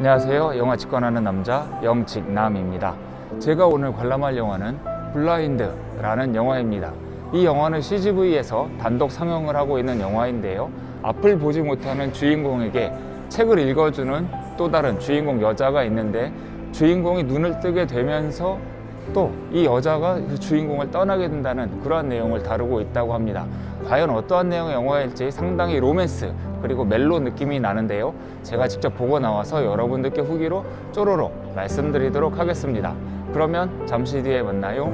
안녕하세요. 영화 직관하는 남자 영직남입니다. 제가 오늘 관람할 영화는 블라인드라는 영화입니다. 이 영화는 CGV에서 단독 상영을 하고 있는 영화인데요. 앞을 보지 못하는 주인공에게 책을 읽어주는 또 다른 주인공 여자가 있는데 주인공이 눈을 뜨게 되면서 또 이 여자가 그 주인공을 떠나게 된다는 그러한 내용을 다루고 있다고 합니다. 과연 어떠한 내용의 영화일지 상당히 로맨스 그리고 멜로 느낌이 나는데요. 제가 직접 보고 나와서 여러분들께 후기로 쪼로로 말씀드리도록 하겠습니다. 그러면 잠시 뒤에 만나요.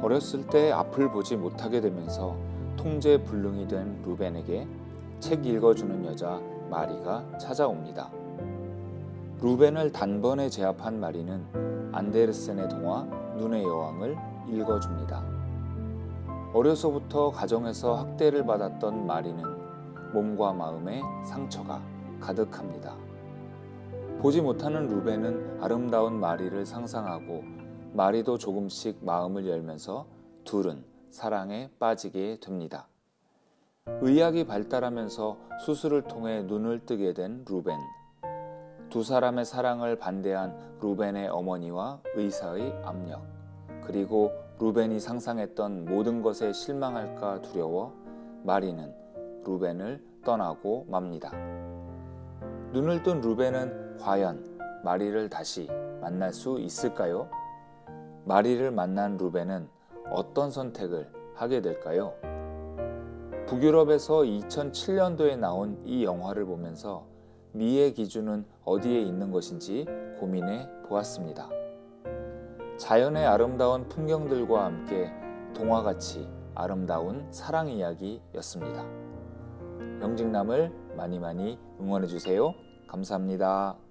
어렸을 때 앞을 보지 못하게 되면서 통제 불능이 된 루벤에게 책 읽어주는 여자 마리가 찾아옵니다. 루벤을 단번에 제압한 마리는 안데르센의 동화 눈의 여왕을 읽어줍니다. 어려서부터 가정에서 학대를 받았던 마리는 몸과 마음에 상처가 가득합니다. 보지 못하는 루벤은 아름다운 마리를 상상하고 마리도 조금씩 마음을 열면서 둘은 사랑에 빠지게 됩니다. 의학이 발달하면서 수술을 통해 눈을 뜨게 된 루벤. 두 사람의 사랑을 반대한 루벤의 어머니와 의사의 압력, 그리고 루벤이 상상했던 모든 것에 실망할까 두려워 마리는 루벤을 떠나고 맙니다. 눈을 뜬 루벤은 과연 마리를 다시 만날 수 있을까요? 마리를 만난 루벤은 어떤 선택을 하게 될까요? 북유럽에서 2007년도에 나온 이 영화를 보면서 미의 기준은 어디에 있는 것인지 고민해 보았습니다. 자연의 아름다운 풍경들과 함께 동화같이 아름다운 사랑 이야기였습니다. 영직남을 많이 많이 응원해 주세요. 감사합니다.